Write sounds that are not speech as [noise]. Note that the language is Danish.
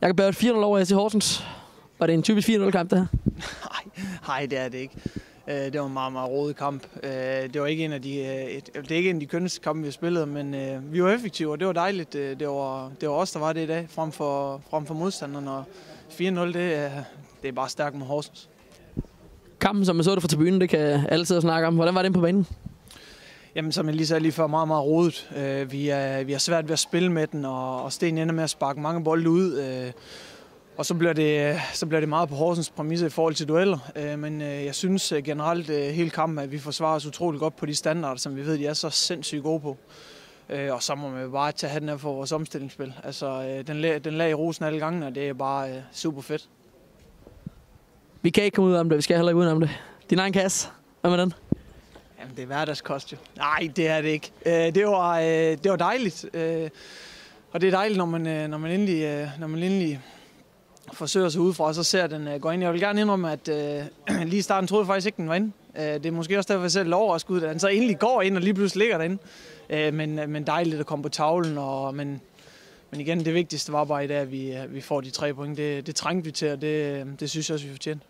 Jeg kan bære 4-0 over til Horsens. Var det en typisk 4-0-kamp, det her? Nej, nej, det er det ikke. Øh, Det var en meget, meget rodet kamp. Øh, Det var ikke en af de, øh, et- det er ikke en af de kønneste kampe, vi har spillet, men vi var effektive, og det var dejligt. Det var, det var os, der var det i dag, frem for, frem for modstanderne. Og 4-0, det, det er bare stærkt med Horsens. Kampen, som man så det fra tribunen, det kan alle sidde og snakke om. Hvordan var det inde på banen? Jamen, som jeg lige sagde lige før, meget, meget rodet. Øh, Vi er, vi har svært ved at spille med den, og, og Sten ender med at sparke mange bolde ud. øh, Og så bliver, det, så bliver det meget på Horsens præmisse i forhold til dueller. Øh, Men øh, jeg synes øh, generelt øh, hele kampen, at vi forsvarer os utroligt godt på de standarder, som vi ved, de er så sindssygt gode på. Øh, Og så må man bare tage hatten af for vores omstillingsspil. Altså, øh, den, lag, den lag i rosen alle gange, og det er bare øh, super fedt. Vi kan ikke komme ud om det, vi skal heller ikke udenom det. Din egen kasse. Hvad med den? Jamen, det er hverdagskost jo. Nej, det er det ikke. Øh, det, var, øh, det var dejligt. Øh, og det er dejligt, når man, øh, når man, endelig, øh, når man endelig forsøger sig udefra, og så ser den øh, gå ind. Jeg vil gerne indrømme, at øh, [clears throat] lige i starten troede jeg faktisk ikke, den var inde. Øh, det er måske også derfor, jeg selv lover overrasket ud, at den så endelig går ind og lige pludselig ligger derinde. Øh, men, øh, men dejligt at komme på tavlen. Og, men, men igen, det vigtigste var bare i dag, at vi, øh, vi får de tre point. Det, det trængte vi til, og det, øh, det synes jeg også, vi fortjente.